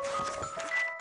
ハハハハ!